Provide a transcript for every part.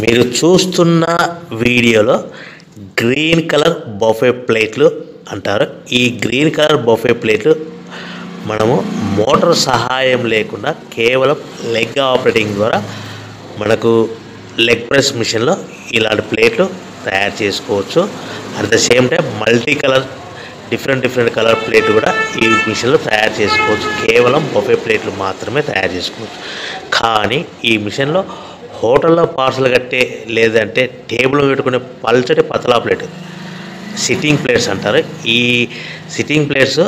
మీరు చూస్తున్న వీడియోలో గ్రీన్ కలర్ బఫే ప్లేట్లు అంటారు. ఈ గ్రీన్ కలర్ బఫే ప్లేట్లు మనము మోటార్ సహాయం లేకుండా కేవలం లెగ్ ఆపరేటింగ్ ద్వారా మనకు లెగ్ ప్రెస్ మిషన్లో ఇలాంటి ప్లేట్లు తయారు చేసుకోవచ్చు. At the same time multi colour different different colour plate కూడా ఈ మిషన్లో తయారు చేసుకోవచ్చు. కేవలం బొఫే ప్లేట్లు మాత్రమే తయారు చేసుకోవచ్చు. కానీ ఈ మిషన్లో హోటల్లో పార్సల్ కట్టే లేదంటే టేబుల్ పెట్టుకునే పల్చటి పతలా ప్లేట్. సిట్టింగ్ ప్లేట్స్ అంటారు. ఈ సిట్టింగ్ ప్లేట్స్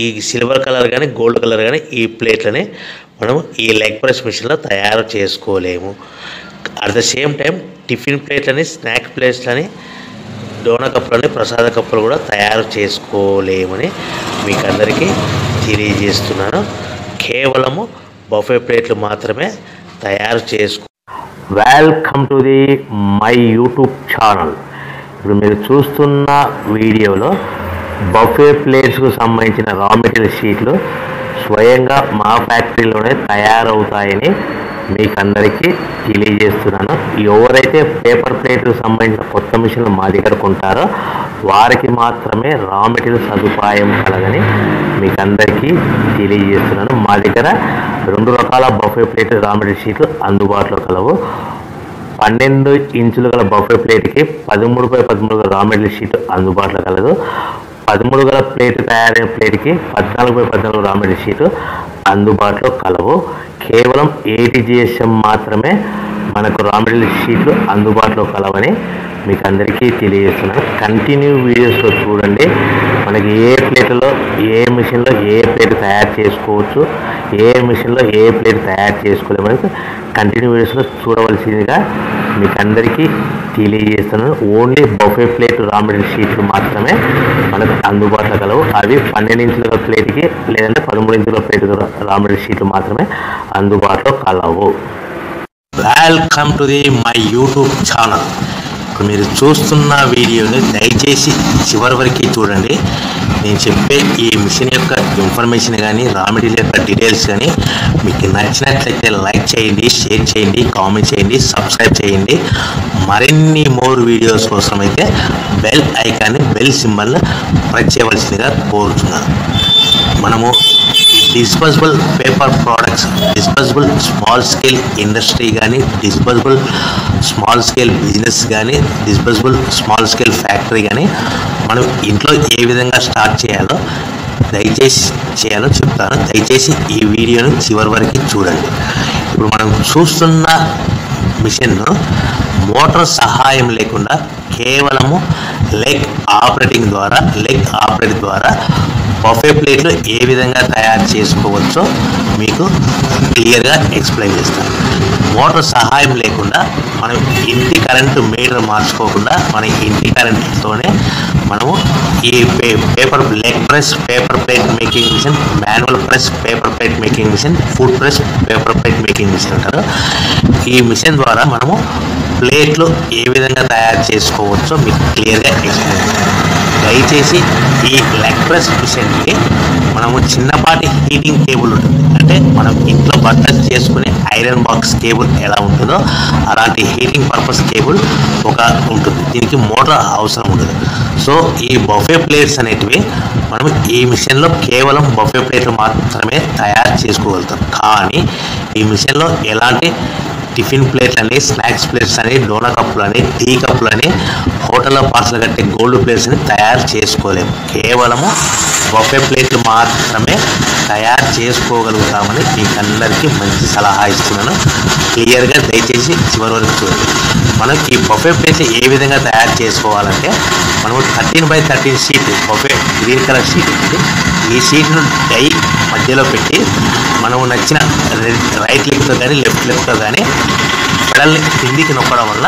ఈ సిల్వర్ కలర్ కానీ గోల్డ్ కలర్ కానీ ఈ ప్లేట్లని మనం ఈ లెగ్ ప్రెస్ మిషన్లో తయారు చేసుకోలేము. At the same time tiffin ప్లేట్లని snack ప్లేట్లని డోనా కప్పులని ప్రసాద కప్పులు కూడా తయారు చేసుకోలేమని మీకు అందరికీ తెలియజేస్తున్నాను. కేవలము బఫే ప్లేట్లు మాత్రమే తయారు చేసుకో welcome to the my YouTube channel ఇప్పుడు మీరు చూస్తున్న వీడియోలో బఫే ప్లేట్స్కు సంబంధించిన రా మెటీరియల్ షీట్లు స్వయంగా మా ఫ్యాక్టరీలోనే తయారవుతాయని మీకు అందరికీ తెలియజేస్తున్నాను ఎవరైతే పేపర్ ప్లేట్కు సంబంధించిన కొత్త మిషన్లు మా దగ్గర కొంటారో వారికి మాత్రమే రా మెటీరియల్ సదుపాయం కలదని మీకు అందరికీ తెలియజేస్తున్నాను. మా దగ్గర రెండు రకాల బఫే ప్లేట్ రా మెటీరియల్ షీట్లు అందుబాటులో కలవు. పన్నెండు ఇంచుల గల బఫే ప్లేట్కి పదమూడు బై పదమూడు గల రా మెటీరియల్ షీట్ అందుబాటులో కలదు. పదమూడు గల ప్లేట్ తయారైన ప్లేట్కి పద్నాలుగు బై పద్నాలుగు రా మెటీరియల్ షీట్ అందుబాటులో కలవు. కేవలం ఏటీజీఎస్ఎం మాత్రమే మనకు రా మెటీరియల్ షీట్లు అందుబాటులో కలవని మీకు అందరికీ తెలియజేస్తున్నాను కంటిన్యూ వీడియోస్లో చూడండి. మనకి ఏ ప్లేట్లో ఏ మిషన్లో ఏ ప్లేట్ తయారు చేసుకోవచ్చు ఏ మిషన్లో ఏ ప్లేట్ తయారు చేసుకోలేమని కంటిన్యూ వీడియోస్లో చూడవలసిందిగా మీకు అందరికీ తెలియజేస్తున్నాను only buffet plate raw material షీట్లు మాత్రమే మనకు అందుబాటులో కలవు. అవి పన్నెండు ఇంచుల ప్లేట్కి లేదంటే పదమూడు ఇంచుల ప్లేట్ రా మెటీరియల్ షీట్లు మాత్రమే అందుబాటులో కలవు. Welcome to the my YouTube channel మీరు చూస్తున్న వీడియోని దయచేసి చివరి వరకు చూడండి. నేను చెప్పే ఈ మిషన్ యొక్క ఇన్ఫర్మేషన్ కానీ రా మెటీరియల్ యొక్క డీటెయిల్స్ కానీ మీకు నచ్చినట్లయితే లైక్ చేయండి షేర్ చేయండి కామెంట్ చేయండి సబ్స్క్రైబ్ చేయండి. మరిన్ని మోర్ వీడియోస్ కోసం అయితే బెల్ ఐకాన్ని బెల్ సింబల్ ప్రెస్ చేయవలసిందిగా కోరుతున్నాను మనము disposable paper products disposable small scale industry కానీ డిస్పోజబుల్ స్మాల్ స్కేల్ బిజినెస్ కానీ డిస్పోజబుల్ స్మాల్ స్కేల్ ఫ్యాక్టరీ కానీ మనం ఇంట్లో ఏ విధంగా స్టార్ట్ చేయాలో దయచేసి చేయాలో చెప్తాను. దయచేసి ఈ వీడియోని చివరి వరకు చూడండి. ఇప్పుడు మనం చూస్తున్న మిషన్ను మోటార్ సహాయం లేకుండా కేవలము లెగ్ ఆపరేటింగ్ ద్వారా లెగ్ ఆపరేట్ ద్వారా పఫే ప్లేట్లు ఏ విధంగా తయారు చేసుకోవచ్చో మీకు క్లియర్గా ఎక్స్ప్లెయిన్ చేస్తాను. మోటార్ సహాయం లేకుండా మనం ఇంటి కరెంటు మీటర్ మార్చుకోకుండా మన ఇంటి కరెంటుతోనే మనము ఈ pay paper leg press paper plate making machine manual press paper plate making machine food press paper plate making machine అంటారు. ఈ మిషన్ ద్వారా మనము ప్లేట్లు ఏ విధంగా తయారు చేసుకోవచ్చో మీకు క్లియర్గా ఎక్స్ప్లెయిన్ దయచేసి ఈ లెగ్ ప్రెస్ మిషన్కి మనము చిన్నపాటి హీటింగ్ కేబుల్ ఉంటుంది. అంటే మనం ఇంట్లో బట్టలు చేసుకునే ఐరన్ బాక్స్ కేబుల్ ఎలా ఉంటుందో అలాంటి హీటింగ్ పర్పస్ కేబుల్ ఒక ఉంటుంది. దీనికి మోటార్ అవసరం ఉండదు. సో ఈ బఫే ప్లేట్స్ అనేటివి మనం ఈ మిషన్లో కేవలం బఫే ప్లేట్లు మాత్రమే తయారు చేసుకోగలుగుతాం. కానీ ఈ మిషన్లో ఎలాంటి టిఫిన్ ప్లేట్లని అని స్నాక్స్ ప్లేట్స్ అని డోనా కప్పులు అని టీ కప్పులు అని హోటల్లో పార్సల్ కట్టే గోల్డ్ ప్లేట్స్ని తయారు చేసుకోలేము కేవలము బొఫే ప్లేట్లు మాత్రమే తయారు చేసుకోగలుగుతామని మీకు అందరికీ మంచి సలహా ఇస్తున్నాను. క్లియర్గా దయచేసి చివరి వరకు చూడండి. మనకి ఈ బొఫే ప్లేట్లు ఏ విధంగా తయారు చేసుకోవాలంటే మనము thirteen by thirteen sheet buffet green colour sheet ఉంటుంది. ఈ సీట్ను డై మధ్యలో పెట్టి మనము నచ్చిన రైట్ లెగ్తో కానీ లెఫ్ట్ లెగ్తో కానీ పెడల్ని కిందికి నొక్కడం వల్ల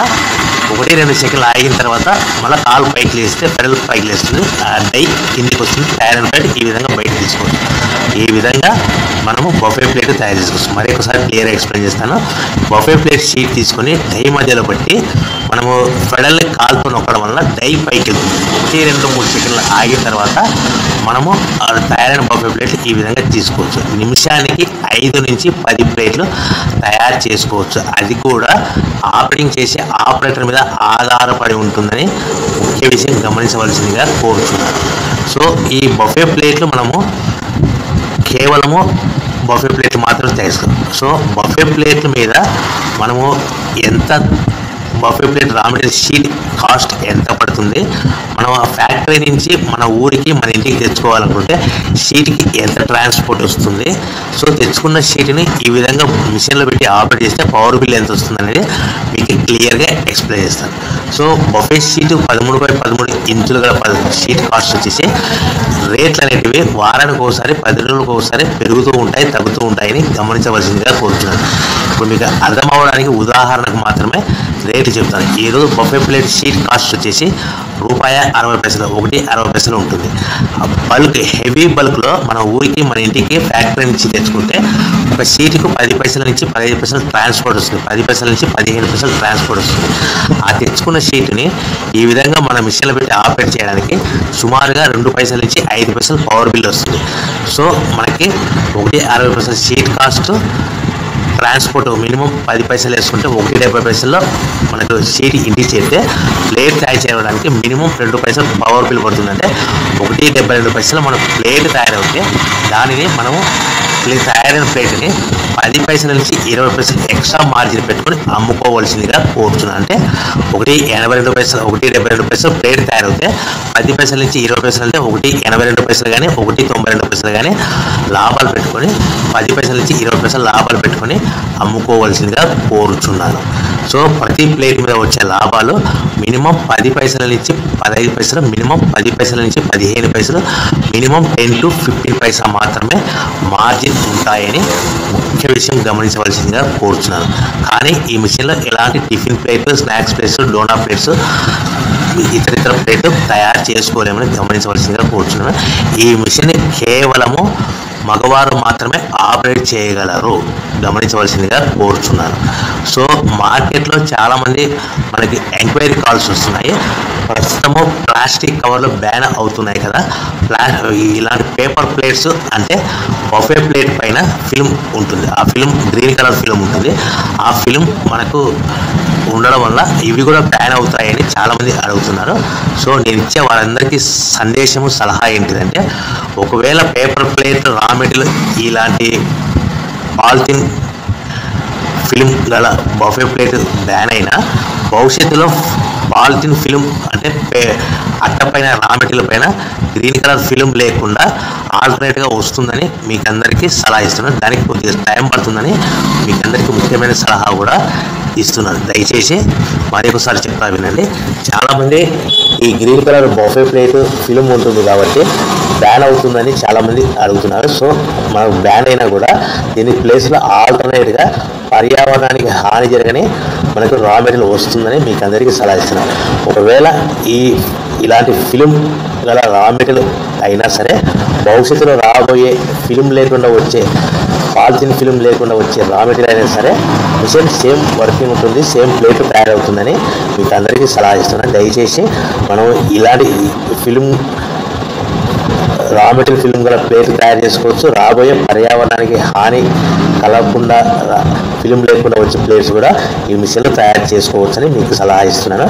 ఒకటి రెండు సెకండ్లు ఆగిన తర్వాత మళ్ళీ కాలు పైకి లేస్తే పెడల్ పైకి లేస్తుంది. ఆ డై కిందికి వస్తుంది. టైర్ అండ్ ఈ విధంగా బయట తీసుకోవచ్చు ఈ విధంగా మనము బఫే ప్లేట్ తయారు చేసుకోవచ్చు. మరి క్లియర్గా క్లియర్ ఎక్స్ప్లెయిన్ చేస్తాను. బఫే ప్లేట్ షీట్ తీసుకొని డై మధ్యలో పెట్టి మనము ఫెడల్ని కాల్పు నొక్కడం వల్ల డై పైకి వెళ్తుంది. ఒకటి రెండు మూడు సెకండ్లు ఆగిన తర్వాత మనము ఆ తయారైన బఫే ప్లేట్లు ఈ విధంగా తీసుకోవచ్చు. నిమిషానికి ఐదు నుంచి పది ప్లేట్లు తయారు చేసుకోవచ్చు. అది కూడా ఆపరేటింగ్ చేసే ఆపరేటర్ మీద ఆధారపడి ఉంటుందని ముఖ్య విషయం గమనించవలసిందిగా కోరుచున్నాను. సో ఈ బఫే ప్లేట్లు మనము కేవలము బఫే ప్లేట్ మాత్రం తీసుకోం సో బఫే ప్లేట్ల మీద మనము ఎంత buffet plate raw material sheet cost ఎంత పడుతుంది? మనం ఆ ఫ్యాక్టరీ నుంచి మన ఊరికి మన ఇంటికి తెచ్చుకోవాలనుకుంటే షీట్కి ఎంత ట్రాన్స్పోర్ట్ వస్తుంది? సో తెచ్చుకున్న షీట్ని ఈ విధంగా మిషన్లో పెట్టి ఆపరేట్ చేస్తే పవర్ బిల్ ఎంత వస్తుంది అనేది మీకు క్లియర్గా ఎక్స్ప్లెయిన్ చేస్తాను. సో బఫే షీట్ పదమూడు బై పదమూడు ఇంచులు గల షీట్ కాస్ట్ వచ్చేసి రేట్లు అనేటివి వారానికి ఒకసారి పది రోజులకు ఒకసారి పెరుగుతూ ఉంటాయి తగ్గుతూ ఉంటాయని గమనించవలసిందిగా కోరుతున్నాను. ఇప్పుడు మీకు అర్థం అవడానికి ఉదాహరణకు మాత్రమే రేట్ చెప్తాను. ఈరోజు బఫే ప్లేట్ షీట్ కాస్ట్ వచ్చేసి రూపాయి అరవై పైసలు ఒకటి అరవై పైసలు ఉంటుంది. బల్క్ హెవీ బల్క్లో మన ఊరికి మన ఇంటికి ఫ్యాక్టరీ నుంచి తెచ్చుకుంటే ఒక షీట్కు పది పైసల నుంచి పదిహేను పైసలు ట్రాన్స్పోర్ట్ వస్తుంది. పది పైసల నుంచి పదిహేను పైసలు ట్రాన్స్పోర్ట్ వస్తుంది. ఆ తెచ్చుకున్న షీట్ని ఈ విధంగా మన మిషన్లో పెట్టి ఆపరేట్ చేయడానికి సుమారుగా రెండు పైసల నుంచి ఐదు పైసలు పవర్ బిల్ వస్తుంది. సో మనకి ఒకటి అరవై పైసలు షీట్ కాస్ట్ ట్రాన్స్పోర్ట్ మినిమం పది పైసలు వేసుకుంటే ఒకటి డెబ్బై పైసల్లో మనకు సీట్ ఇంటికి చేస్తే ప్లేట్ తయారు చేయడానికి మినిమం రెండు పైసలు పవర్ బిల్ పడుతుందంటే ఒకటి డెబ్బై రెండు పైసలు మనం ప్లేట్ తయారవుతే దానిని మనము ప్లేట్ తయారైన ప్లేట్ని పది పైసల నుంచి ఇరవై పైసలు ఎక్స్ట్రా మార్జిన్ పెట్టుకొని అమ్ముకోవాల్సిందిగా కోరుతున్నాను. అంటే ఒకటి ఎనభై రెండు పైసలు ఒకటి డెబ్బై రెండు పైసలు ప్లేట్ తయారవుతే పది పైసల నుంచి ఇరవై పైసలు అంటే ఒకటి ఎనభై రెండు పైసలు కానీ ఒకటి తొంభై రెండు పైసలు కానీ లాభాలు పెట్టుకొని పది పైసల నుంచి ఇరవై పైసలు లాభాలు పెట్టుకొని అమ్ముకోవాల్సిందిగా కోరుచున్నాను. సో ప్రతి ప్లేట్ మీద వచ్చే లాభాలు మినిమం పది పైసల నుంచి పదహైదు పైసలు మినిమం పది పైసల నుంచి పదిహేను పైసలు minimum ten to fifteen paisa మాత్రమే మార్జిన్ ఉంటాయని ముఖ్య విషయం గమనించవలసిందిగా కోరుతున్నాను కానీ ఈ మిషన్లో ఎలాంటి టిఫిన్ ప్లేట్లు స్నాక్స్ ప్లేట్స్ డోనా ప్లేట్స్ ఇతర ఇతర ప్లేట్లు తయారు చేసుకోలేమని గమనించవలసిందిగా కోరుతున్నాను ఈ మిషన్ కేవలము మగవారు మాత్రమే ఆపరేట్ చేయగలరు. గమనించవలసిందిగా కోరుచున్నాను. సో మార్కెట్లో చాలామంది మనకి ఎంక్వైరీ కాల్స్ వస్తున్నాయి. ప్రస్తుతము ప్లాస్టిక్ కవర్లు బ్యాన్ అవుతున్నాయి కదా. ప్లా ఇలాంటి పేపర్ ప్లేట్స్ అంటే బఫే ప్లేట్ పైన ఫిల్మ్ ఉంటుంది. ఆ ఫిల్మ్ గ్రీన్ కలర్ ఫిల్మ్ ఉంటుంది. ఆ ఫిల్మ్ మనకు ఉండడం వల్ల ఇవి కూడా బ్యాన్ అవుతాయని చాలామంది అడుగుతున్నారు. సో నేను ఇచ్చే వాళ్ళందరికీ సందేశము సలహా ఏంటిదంటే ఒకవేళ పేపర్ ప్లేట్ రా మెటీరియల్ ఇలాంటి పాలిథిన్ ఫిలిం గల బఫే ప్లేట్ బ్యాన్ అయినా భవిష్యత్తులో పాలిథిన్ ఫిలిం అంటే పే- అట్టపైన రా మెటీరియల్ పైన గ్రీన్ కలర్ ఫిలిం లేకుండా ఆల్టర్నేట్గా వస్తుందని మీకు అందరికీ సలహా ఇస్తున్నాను. దానికి కొద్దిగా టైం పడుతుందని మీకు అందరికీ ముఖ్యమైన సలహా కూడా ఇస్తున్నారు. దయచేసి మరి ఒకసారి చెప్తా వినండి. చాలామంది ఈ green colour buffet plate film ఉంటుంది కాబట్టి బ్యాన్ అవుతుందని చాలామంది అడుగుతున్నారు. సో మనకు బ్యాన్ అయినా కూడా దీని ప్లేస్లో ఆల్టర్నేట్గా పర్యావరణానికి హాని జరగని మనకు రా మెటీరియల్ వస్తుందని మీకు అందరికీ సలహా ఇస్తున్నాను ఒకవేళ ఈ ఇలాంటి ఫిలిం గల రా మెటీరియల్ అయినా సరే భవిష్యత్తులో రాబోయే ఫిలిం లేకుండా వచ్చే పాలిథిన్ ఫిలిం లేకుండా వచ్చే రా మెటీరియల్ అయినా సరే మిషన్ సేమ్ వర్కింగ్ ఉంటుంది సేమ్ ప్లేట్ తయారవుతుందని మీకు అందరికీ సలహా ఇస్తున్నాను. దయచేసి మనం ఇలాంటి ఫిలిం రా మెటీరియల్ ఫిల్మ్ గల ప్లేట్ తయారు చేసుకోవచ్చు. రాబోయే పర్యావరణానికి హాని కలగకుండా ఫిలిం లేకుండా వచ్చే ప్లేట్స్ కూడా ఈ మిషన్లో తయారు చేసుకోవచ్చని మీకు సలహా ఇస్తున్నాను.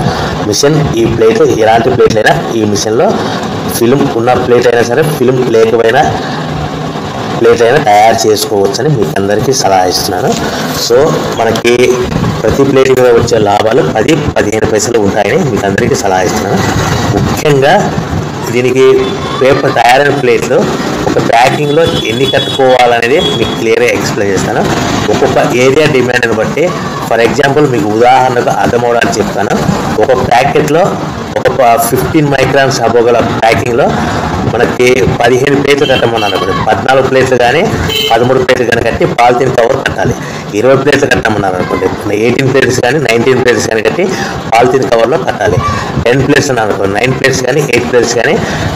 మిషన్ ఈ ప్లేట్ ఎలాంటి ప్లేట్లైనా అయినా ఈ మిషన్లో ఫిలిం ఉన్న ప్లేట్ అయినా సరే ఫిలిం లేకపోయినా ప్లేట్ అయినా తయారు చేసుకోవచ్చని మీకు అందరికీ సలహా ఇస్తున్నాను. సో మనకి ప్రతి ప్లేట్ మీద వచ్చే లాభాలు పది పదిహేను పైసలు ఉంటాయని మీకు అందరికీ సలహా ఇస్తున్నాను. ముఖ్యంగా దీనికి పేపర్ తయారైన ప్లేట్లు ఒక ప్యాకింగ్లో ఎన్ని కట్టుకోవాలనేది మీకు క్లియర్గా ఎక్స్ప్లెయిన్ చేస్తాను. ఒక్కొక్క ఏరియా డిమాండ్ని బట్టి ఫర్ ఎగ్జాంపుల్ మీకు ఉదాహరణకు అర్థమవడానికి చెప్తాను. ఒక ప్యాకెట్లో ఒక ఫిఫ్టీన్ మైక్రామ్స్ అబోగల ప్యాకింగ్లో మనకి పదిహేను ప్లేట్లు కట్టమన్నాను అనుకోండి పద్నాలుగు ప్లేట్లు కానీ పదమూడు ప్లేట్లు కానీ కట్టి పాలిథిన్ కవర్ కట్టాలి. ఇరవై ప్లేట్లు కట్టమన్నారు అనుకోండి. ఎయిటీన్ ప్లేట్స్ కానీ నైన్టీన్ ప్లేట్స్ కానీ కట్టి పాలిథిన్ కవర్లో కట్టాలి. టెన్ ప్లేట్స్ అని అనుకోండి. నైన్ ప్లేట్స్ కానీ ఎయిట్ ప్లేట్స్ కానీ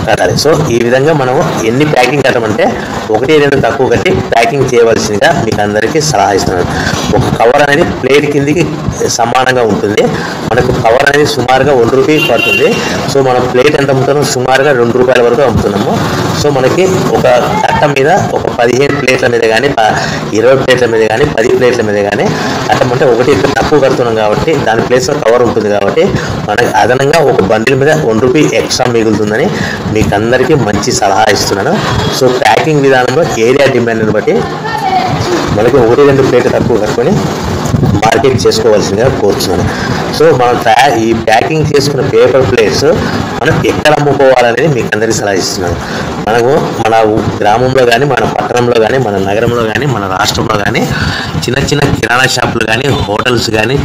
కట్టాలి. సో ఈ విధంగా మనము ఎన్ని ప్యాకింగ్ కట్టమంటే ఒకటి రెండు తక్కువ కట్టి ప్యాకింగ్ చేయవలసిందిగా మీకు అందరికీ సలహా ఇస్తున్నాను. ఒక కవర్ అనేది ప్లేట్ కిందికి సమానంగా ఉంటుంది. మనకు కవర్ అనేది సుమారుగా వన్ రూపీ పడుతుంది. సో మనం ప్లేట్ ఎంత అమ్ముతున్నాం సుమారుగా రెండు రూపాయల వరకు అమ్ముతున్నాము. సో మనకి ఒక కట్ట మీద ఒక పదిహేను ప్లేట్ల మీద కానీ ఇరవై ప్లేట్ల మీద కానీ పది ప్లేట్ల మీద కానీ కట్టమంటే ఒకటి తక్కువ కడుతున్నాం కాబట్టి దాని ప్లేస్లో కవర్ ఉంటుంది కాబట్టి మనకి అదనంగా ఒక బండిల్ మీద వన్ రూపీ ఎక్స్ట్రా మిగులుతుందని మీకు అందరికీ మంచి సలహా ఇస్తున్నాను. సో ప్యాకింగ్ విధానంలో ఏరియా డిమాండ్ని బట్టి మనకి ఒకటి రెండు ప్లేట్లు తక్కువ కట్టుకొని మార్కెట్ చేసుకోవాల్సిందిగా కోరుతున్నాను. సో మనం ఈ ప్యాకింగ్ చేసుకున్న పేపర్ ప్లేట్స్ మనం ఎక్కడ అమ్ముకోవాలనేది మీకు అందరికీ సలహా ఇస్తున్నాను. మనము మన గ్రామంలో కానీ మన పట్టణంలో కానీ మన నగరంలో కానీ మన రాష్ట్రంలో కానీ చిన్న చిన్న కిరాణా షాపులు కానీ హోటల్స్ కానీ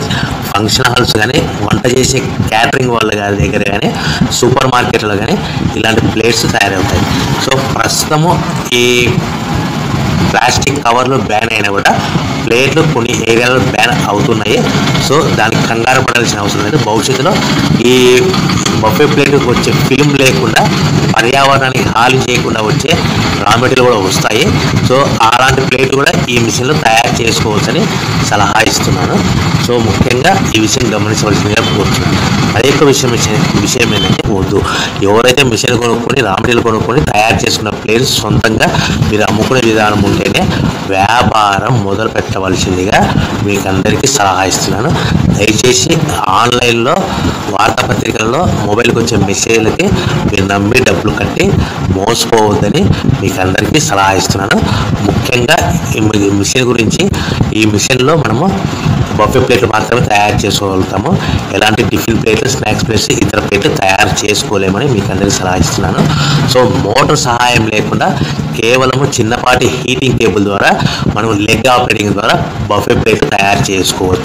ఫంక్షన్ హాల్స్ కానీ వంట చేసే క్యాటరింగ్ వాళ్ళ దగ్గర కానీ సూపర్ మార్కెట్లో కానీ ఇలాంటి ప్లేట్స్ తయారవుతాయి. సో ప్రస్తుతము ఈ ప్లాస్టిక్ కవర్లు బ్యాన్ అయినా కూడా ప్లేట్లు కొన్ని ఏరియాలో బ్యాన్ అవుతున్నాయి. సో దానికి కంగారు పడాల్సిన అవసరం లేదు. భవిష్యత్తులో ఈ బఫే ప్లేట్కి వచ్చే ఫిల్మ్ లేకుండా పర్యావరణానికి హాని చేయకుండా వచ్చే రా మెటీరియల్ కూడా వస్తాయి. సో అలాంటి ప్లేట్ కూడా ఈ మిషన్లో తయారు చేసుకోవచ్చని సలహా ఇస్తున్నాను. సో ముఖ్యంగా ఈ విషయం గమనించవలసిందిగా కోరుతున్నాను అదే యొక్క విషయం విషయం- విషయం ఏంటంటే వద్దు. ఎవరైతే మిషన్ కొనుక్కొని రా మెటీరియల్ కొనుక్కొని తయారు చేసుకున్న ప్లేట్స్ సొంతంగా మీరు అమ్ముకునే విధానం ఉంటేనే వ్యాపారం మొదలు పెట్టవలసిందిగా మీకు అందరికీ సలహా ఇస్తున్నాను. దయచేసి ఆన్లైన్లో వార్తాపత్రికల్లో మొబైల్కి వచ్చే మెసేజ్లకి మీరు నమ్మి డబ్బులు కట్టి మోసపోవద్దని మీకు అందరికీ సలహా ఇస్తున్నాను. ముఖ్యంగా ఈ మిషన్ గురించి ఈ మిషన్లో మనము బఫే ప్లేట్లు మాత్రమే తయారు చేసుకోగలుగుతాము. ఎలాంటి టిఫిన్ ప్లేట్లు స్నాక్స్ ప్లేట్స్ ఇతర ప్లేట్లు తయారు చేసుకోలేమని మీకు అందరికీ సలహా ఇస్తున్నాను. సో మోటార్ సహాయం లేకుండా కేవలము చిన్నపాటి హీటింగ్ టేబుల్ ద్వారా మనం లెగ్ ఆపరేటింగ్ ద్వారా బఫే ప్లేట్లు తయారు చేసుకోవచ్చు.